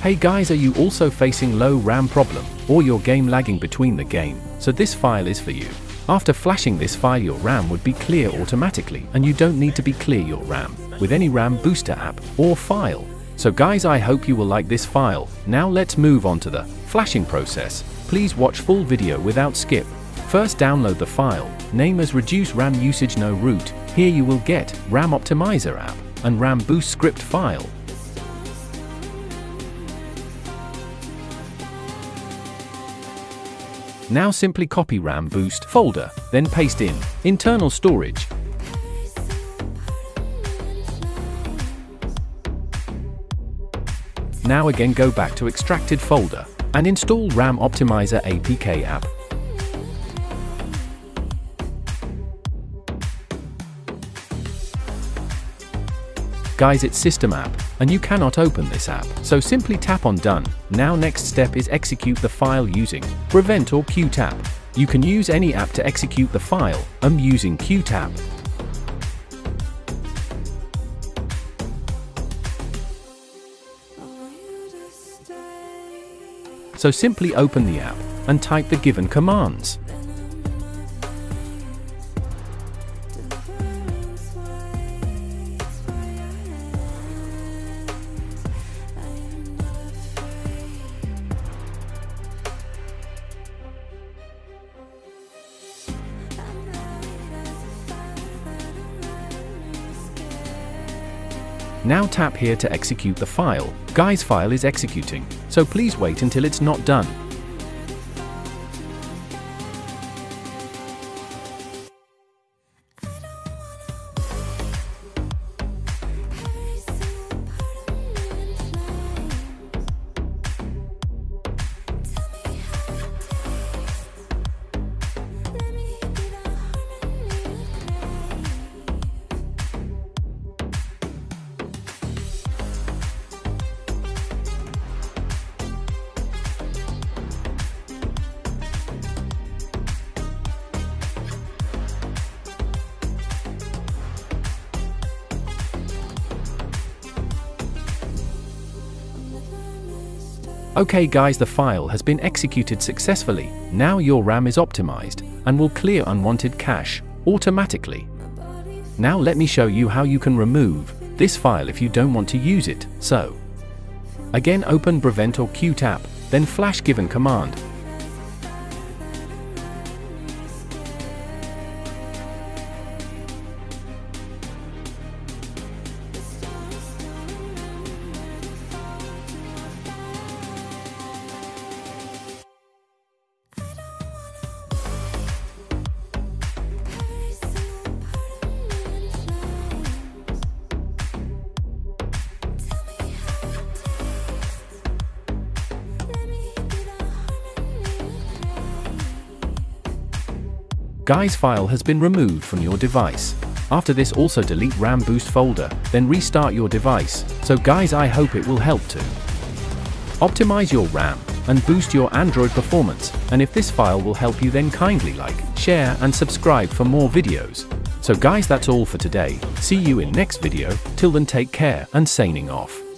Hey guys are you also facing low RAM problem, or your game lagging between the game, so this file is for you. After flashing this file your RAM would be clear automatically and you don't need to be clear your RAM with any RAM booster app or file. So guys I hope you will like this file, now let's move on to the flashing process. Please watch full video without skip. First download the file, name as reduce RAM usage no root, here you will get RAM optimizer app and RAM boost script file. Now simply copy RAM boost folder, then paste in internal storage. Now again go back to extracted folder and install RAM Optimizer APK app. Guys it's system app, and you cannot open this app, so simply tap on done. Now next step is execute the file using Brevent or QTAP. You can use any app to execute the file, I'm using QTAP. So simply open the app and type the given commands. Now tap here to execute the file. Guy's file is executing, so please wait until it's not done. Okay guys the file has been executed successfully, now your RAM is optimized, and will clear unwanted cache, automatically. Now let me show you how you can remove this file if you don't want to use it, so. Again open Brevent or QTAP, then flash given command, Guy's file has been removed from your device. After this also delete RAM boost folder, then restart your device. So guys I hope it will help too. Optimize your RAM and boost your Android performance. And if this file will help you then kindly like, share and subscribe for more videos. So guys that's all for today. See you in next video. Till then take care and signing off.